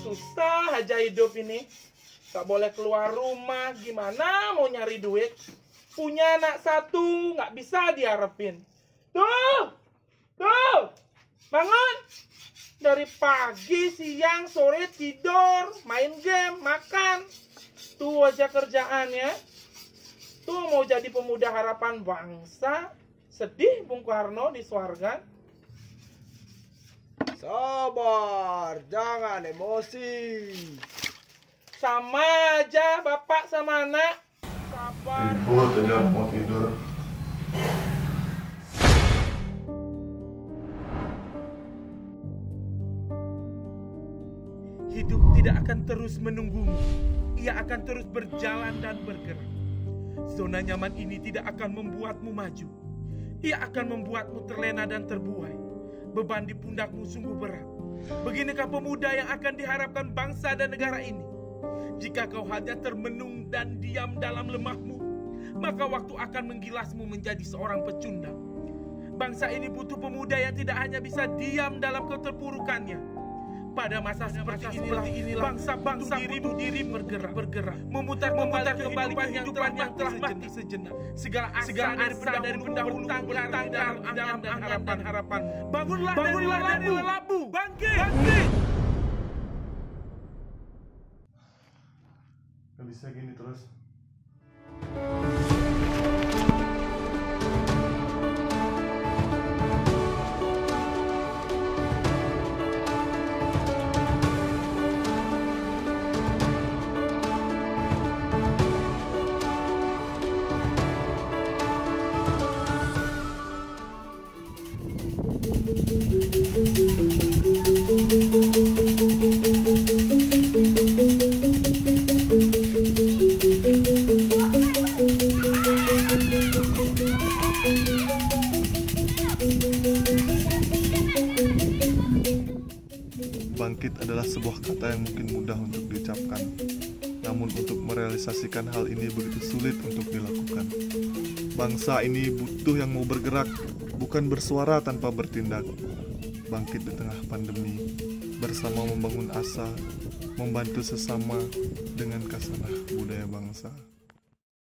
Susah aja hidup ini. Gak boleh keluar rumah, gimana mau nyari duit? Punya anak satu, nggak bisa diharapin. Tuh, tuh, bangun. Dari pagi, siang, sore tidur, main game, makan. Tuh aja kerjaannya. Tuh mau jadi pemuda harapan bangsa. Sedih Bung Karno di Swarga. Sabar, jangan emosi. Sama aja bapak sama anak. Sabar. Ribut aja mau tidur. Hidup tidak akan terus menunggumu. Ia akan terus berjalan dan bergerak. Zona nyaman ini tidak akan membuatmu maju. Ia akan membuatmu terlena dan terbuai. Beban di pundakmu sungguh berat. Beginikah pemuda yang akan diharapkan bangsa dan negara ini? Jika kau hanya termenung dan diam dalam lemahmu, maka waktu akan menggilasmu menjadi seorang pecundang. Bangsa ini butuh pemuda yang tidak hanya bisa diam dalam keterpurukannya. Pada masa seperti inilah, bangsa-bangsa dirimu diri bergerak, bergerak, memutar memutar kembali kehidupan yang telah mati sejenak. Segala asa, segala asa dari pendahulu bertang dalam angan dan harapan harapan. Bangunlah, bangunlah dari lelabu, bangkit, bangkit. Gak bisa gini terus. Bangkit adalah sebuah kata yang mungkin mudah untuk diucapkan. Namun untuk merealisasikan hal ini begitu sulit untuk dilakukan. Bangsa ini butuh yang mau bergerak, bukan bersuara tanpa bertindak. Bangkit di tengah pandemi, bersama membangun asa, membantu sesama dengan kasanah budaya bangsa.